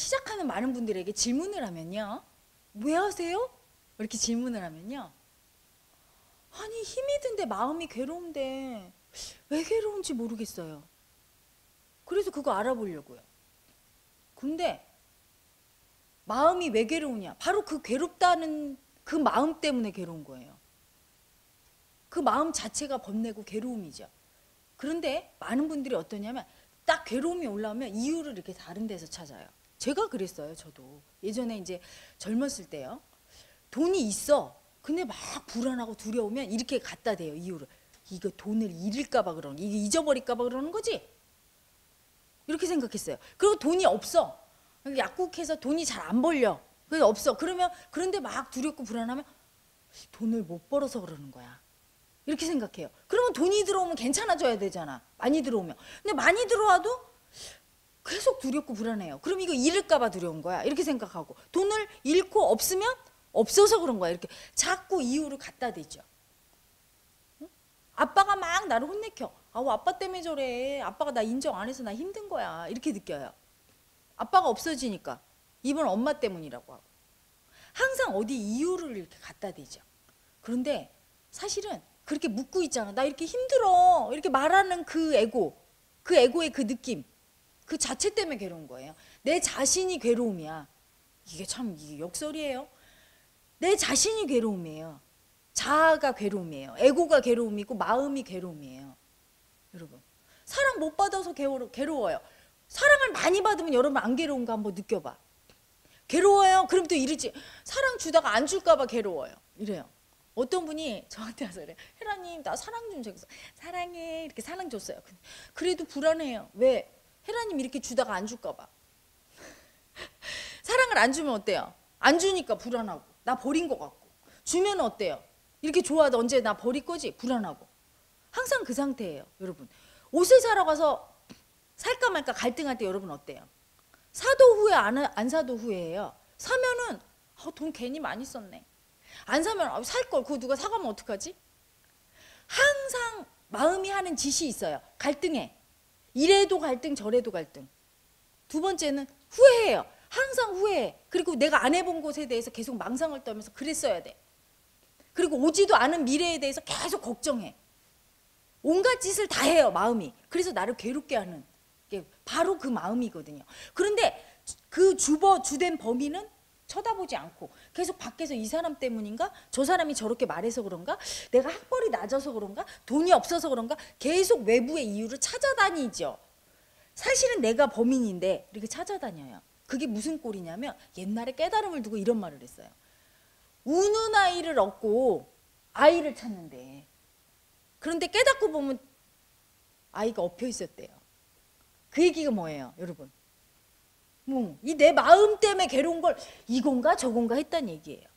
시작하는 많은 분들에게 질문을 하면요. 왜 하세요? 이렇게 질문을 하면요. 아니 힘이 든데 마음이 괴로운데 왜 괴로운지 모르겠어요. 그래서 그거 알아보려고요. 근데 마음이 왜 괴로우냐? 바로 그 괴롭다는 그 마음 때문에 괴로운 거예요. 그 마음 자체가 번내고 괴로움이죠. 그런데 많은 분들이 어떠냐면 딱 괴로움이 올라오면 이유를 이렇게 다른 데서 찾아요. 제가 그랬어요, 저도. 예전에 이제 젊었을 때요. 돈이 있어. 근데 막 불안하고 두려우면 이렇게 갖다 대요, 이유를. 이거 돈을 잃을까봐 그러는, 이게 잊어버릴까봐 그러는 거지? 이렇게 생각했어요. 그리고 돈이 없어. 약국해서 돈이 잘 안 벌려. 그게 없어. 그러면 그런데 막 두렵고 불안하면 돈을 못 벌어서 그러는 거야. 이렇게 생각해요. 그러면 돈이 들어오면 괜찮아져야 되잖아. 많이 들어오면. 근데 많이 들어와도 계속 두렵고 불안해요. 그럼 이거 잃을까봐 두려운 거야. 이렇게 생각하고 돈을 잃고 없으면 없어서 그런 거야. 이렇게 자꾸 이유를 갖다 대죠. 응? 아빠가 막 나를 혼내켜. 아우 아빠 때문에 저래. 아빠가 나 인정 안 해서 나 힘든 거야. 이렇게 느껴요. 아빠가 없어지니까 이번 엄마 때문이라고 하고 항상 어디 이유를 이렇게 갖다 대죠. 그런데 사실은 그렇게 묻고 있잖아. 나 이렇게 힘들어. 이렇게 말하는 그 에고, 그 에고의 그 느낌, 그 자체 때문에 괴로운 거예요. 내 자신이 괴로움이야. 이게 참 이게 역설이에요. 내 자신이 괴로움이에요. 자아가 괴로움이에요. 에고가 괴로움이고 마음이 괴로움이에요. 여러분. 사랑 못 받아서 괴로, 괴로워요. 사랑을 많이 받으면 여러분 안 괴로운가 한번 느껴봐. 괴로워요? 그럼 또 이러지. 사랑 주다가 안 줄까봐 괴로워요. 이래요. 어떤 분이 저한테 와서 그래. 헤라님 나 사랑 좀 줘서 사랑해 이렇게 사랑 줬어요. 그래도 불안해요. 왜? 헤라님 이렇게 주다가 안 줄까 봐. 사랑을 안 주면 어때요? 안 주니까 불안하고 나 버린 것 같고 주면 어때요? 이렇게 좋아도 언제 나 버릴 거지? 불안하고 항상 그 상태예요, 여러분. 옷을 사러 가서 살까 말까 갈등할 때 여러분 어때요? 사도 후회 안, 안 사도 후회예요. 사면은 어, 돈 괜히 많이 썼네. 안 사면 어, 살걸 그거 누가 사가면 어떡하지? 항상 마음이 하는 짓이 있어요. 갈등해. 이래도 갈등 저래도 갈등. 두 번째는 후회해요. 항상 후회해. 그리고 내가 안 해본 것에 대해서 계속 망상을 떨면서 그랬어야 돼. 그리고 오지도 않은 미래에 대해서 계속 걱정해. 온갖 짓을 다 해요, 마음이. 그래서 나를 괴롭게 하는 게 바로 그 마음이거든요. 그런데 그 주버, 주된 범인은 쳐다보지 않고 계속 밖에서 이 사람 때문인가? 저 사람이 저렇게 말해서 그런가? 내가 학벌이 낮아서 그런가? 돈이 없어서 그런가? 계속 외부의 이유를 찾아다니죠. 사실은 내가 범인인데 이렇게 찾아다녀요. 그게 무슨 꼴이냐면 옛날에 깨달음을 두고 이런 말을 했어요. 우는 아이를 얻고 아이를 찾는데 그런데 깨닫고 보면 아이가 엎여 있었대요. 그 얘기가 뭐예요, 여러분? 뭐, 이내 마음 때문에 괴로운 걸 이건가 저건가 했단 얘기예요.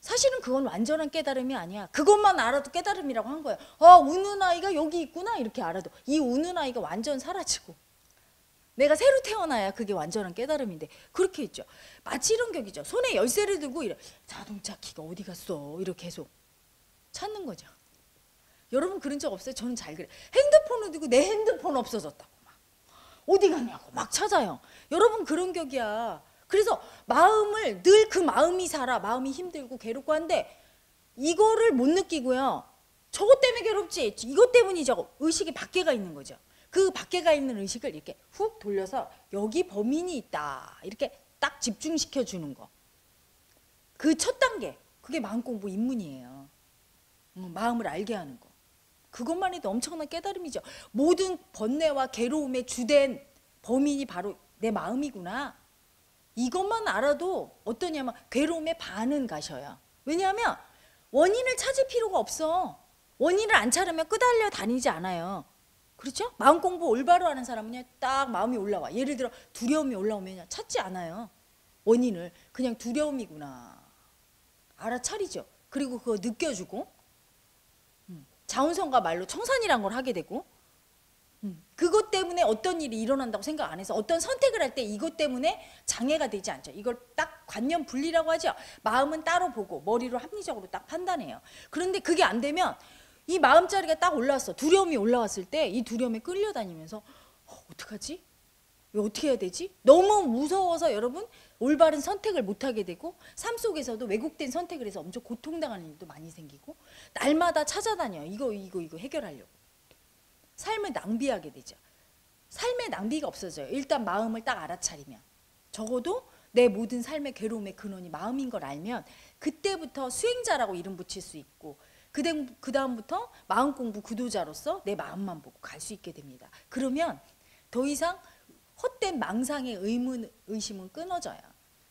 사실은 그건 완전한 깨달음이 아니야. 그것만 알아도 깨달음이라고 한 거예요. 아, 우는 아이가 여기 있구나. 이렇게 알아도. 이 우는 아이가 완전 사라지고. 내가 새로 태어나야 그게 완전한 깨달음인데. 그렇게 했죠. 마치 이런 격이죠. 손에 열쇠를 들고 이래. 자동차 키가 어디 갔어? 이렇게 계속 찾는 거죠. 여러분 그런 적 없어요? 저는 잘 그래. 핸드폰을 들고 내 핸드폰 없어졌다고 막. 어디 갔냐고 막 찾아요. 여러분 그런 격이야. 그래서 마음을 늘 그 마음이 살아. 마음이 힘들고 괴롭고 한데 이거를 못 느끼고요. 저것 때문에 괴롭지. 이것 때문이죠. 의식이 밖에가 있는 거죠. 그 밖에가 있는 의식을 이렇게 훅 돌려서 여기 범인이 있다. 이렇게 딱 집중시켜 주는 거. 그 첫 단계. 그게 마음 공부 입문이에요. 음, 마음을 알게 하는 거. 그것만 해도 엄청난 깨달음이죠. 모든 번뇌와 괴로움의 주된 범인이 바로 내 마음이구나. 이것만 알아도 어떠냐면 괴로움의 반은 가셔요. 왜냐하면 원인을 찾을 필요가 없어. 원인을 안 찾으면 끄달려 다니지 않아요. 그렇죠? 마음 공부 올바로 하는 사람은요, 딱 마음이 올라와. 예를 들어 두려움이 올라오면 찾지 않아요. 원인을 그냥 두려움이구나. 알아차리죠. 그리고 그거 느껴주고 자운성과 말로 청산이란 걸 하게 되고 음, 그것 때문에 어떤 일이 일어난다고 생각 안 해서 어떤 선택을 할 때 이것 때문에 장애가 되지 않죠. 이걸 딱 관념 분리라고 하죠. 마음은 따로 보고 머리로 합리적으로 딱 판단해요. 그런데 그게 안 되면 이 마음자리가 딱 올라왔어. 두려움이 올라왔을 때 이 두려움에 끌려다니면서 어, 어떡하지? 왜 어떻게 해야 되지? 너무 무서워서 여러분 올바른 선택을 못 하게 되고 삶 속에서도 왜곡된 선택을 해서 엄청 고통당하는 일도 많이 생기고 날마다 찾아다녀 이거 이거 이거 해결하려고 삶을 낭비하게 되죠. 삶의 낭비가 없어져요. 일단 마음을 딱 알아차리면 적어도 내 모든 삶의 괴로움의 근원이 마음인 걸 알면 그때부터 수행자라고 이름 붙일 수 있고 그 다음부터 마음 공부 구도자로서 내 마음만 보고 갈 수 있게 됩니다. 그러면 더 이상 헛된 망상의 의문 의심은 끊어져요.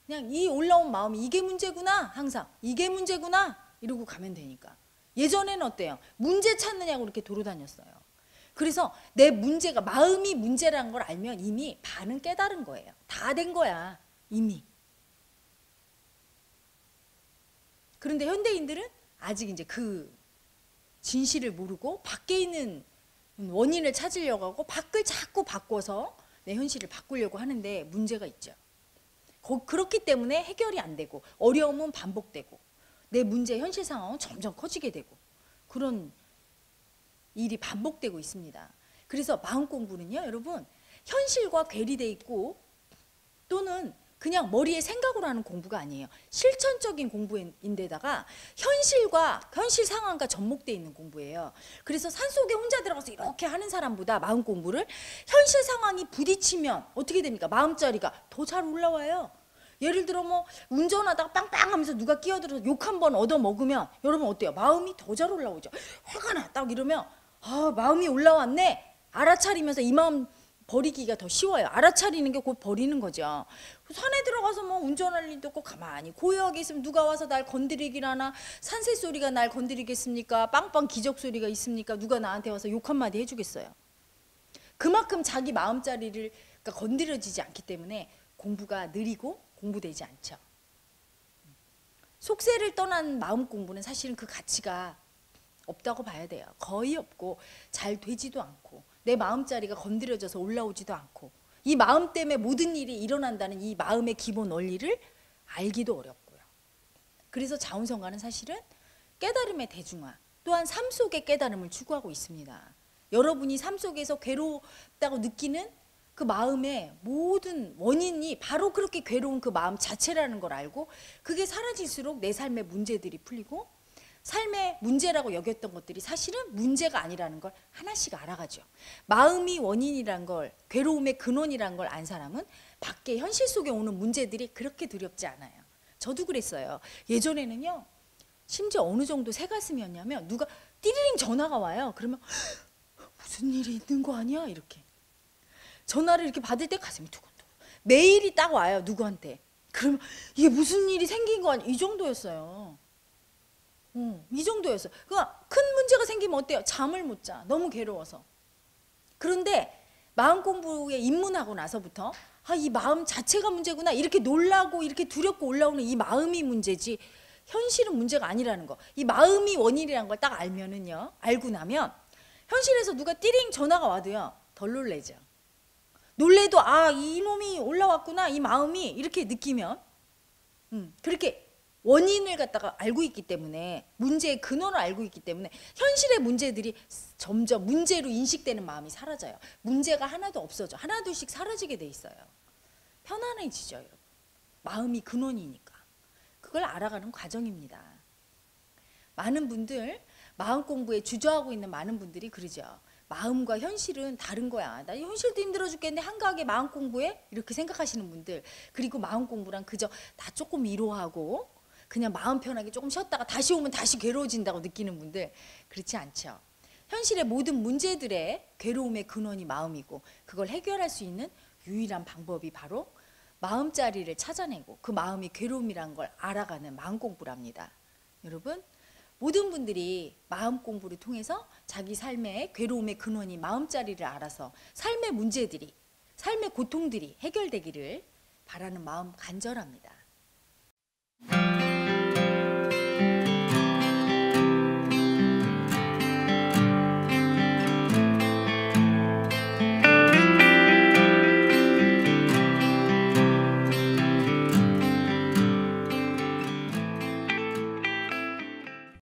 그냥 이 올라온 마음이 이게 문제구나 항상 이게 문제구나 이러고 가면 되니까 예전에는 어때요? 문제 찾느냐고 이렇게 돌아다녔어요. 그래서 내 문제가 마음이 문제라는 걸 알면 이미 반은 깨달은 거예요. 다 된 거야 이미. 그런데 현대인들은 아직 이제 그 진실을 모르고 밖에 있는 원인을 찾으려고 하고 밖을 자꾸 바꿔서 내 현실을 바꾸려고 하는데 문제가 있죠. 그렇기 때문에 해결이 안 되고 어려움은 반복되고 내 문제 현실 상황은 점점 커지게 되고 그런 일이 반복되고 있습니다. 그래서 마음 공부는요, 여러분 현실과 괴리돼 있고 또는 그냥 머리에 생각으로 하는 공부가 아니에요. 실천적인 공부인데다가 현실과 현실 상황과 접목되어 있는 공부예요. 그래서 산속에 혼자 들어가서 이렇게 하는 사람보다 마음 공부를 현실 상황이 부딪히면 어떻게 됩니까? 마음자리가 더 잘 올라와요. 예를 들어 뭐 운전하다가 빵빵 하면서 누가 끼어들어서 욕 한 번 얻어 먹으면 여러분 어때요? 마음이 더 잘 올라오죠. 화가 나 딱 이러면 아 마음이 올라왔네. 알아차리면서 이 마음 버리기가 더 쉬워요. 알아차리는 게 곧 버리는 거죠. 산에 들어가서 뭐 운전할 일도 없고 가만히 고요하게 있으면 누가 와서 날 건드리긴 하나 산새 소리가 날 건드리겠습니까? 빵빵 기적 소리가 있습니까? 누가 나한테 와서 욕 한마디 해주겠어요. 그만큼 자기 마음자리를 그러니까 건드려지지 않기 때문에 공부가 느리고 공부되지 않죠. 속세를 떠난 마음 공부는 사실은 그 가치가 없다고 봐야 돼요. 거의 없고 잘 되지도 않고 내 마음자리가 건드려져서 올라오지도 않고 이 마음 때문에 모든 일이 일어난다는 이 마음의 기본 원리를 알기도 어렵고요. 그래서 자운성가는 사실은 깨달음의 대중화 또한 삶 속의 깨달음을 추구하고 있습니다. 여러분이 삶 속에서 괴롭다고 느끼는 그 마음의 모든 원인이 바로 그렇게 괴로운 그 마음 자체라는 걸 알고 그게 사라질수록 내 삶의 문제들이 풀리고 삶의 문제라고 여겼던 것들이 사실은 문제가 아니라는 걸 하나씩 알아가죠. 마음이 원인이란 걸, 괴로움의 근원이란 걸 안 사람은 밖에 현실 속에 오는 문제들이 그렇게 두렵지 않아요. 저도 그랬어요. 예전에는요. 심지어 어느 정도 새가슴이었냐면 누가 띠리링 전화가 와요. 그러면 무슨 일이 있는 거 아니야? 이렇게. 전화를 이렇게 받을 때 가슴이 두근두근. 메일이 딱 와요. 누구한테. 그러면 이게 무슨 일이 생긴 거 아니야? 이 정도였어요. 어, 이 정도였어요. 그러니까 큰 문제가 생기면 어때요? 잠을 못 자. 너무 괴로워서. 그런데 마음 공부에 입문하고 나서부터 아, 이 마음 자체가 문제구나. 이렇게 놀라고 이렇게 두렵고 올라오는 이 마음이 문제지. 현실은 문제가 아니라는 거. 이 마음이 원인이라는 걸 딱 알면은요. 알고 나면 현실에서 누가 띠링 전화가 와도요. 덜 놀래죠. 놀래도 아, 이놈이 올라왔구나. 이 마음이 이렇게 느끼면 음, 그렇게 원인을 갖다가 알고 있기 때문에 문제의 근원을 알고 있기 때문에 현실의 문제들이 점점 문제로 인식되는 마음이 사라져요. 문제가 하나도 없어져. 하나둘씩 사라지게 돼 있어요. 편안해지죠, 여러분. 마음이 근원이니까. 그걸 알아가는 과정입니다. 많은 분들 마음 공부에 주저하고 있는 많은 분들이 그러죠. 마음과 현실은 다른 거야. 나 현실도 힘들어 죽겠는데 한가하게 마음 공부해? 이렇게 생각하시는 분들. 그리고 마음 공부랑 그저 다 조금 위로하고 그냥 마음 편하게 조금 쉬었다가 다시 오면 다시 괴로워진다고 느끼는 분들 그렇지 않죠. 현실의 모든 문제들의 괴로움의 근원이 마음이고 그걸 해결할 수 있는 유일한 방법이 바로 마음자리를 찾아내고 그 마음이 괴로움이란 걸 알아가는 마음 공부랍니다. 여러분 모든 분들이 마음 공부를 통해서 자기 삶의 괴로움의 근원이 마음자리를 알아서 삶의 문제들이 삶의 고통들이 해결되기를 바라는 마음 간절합니다.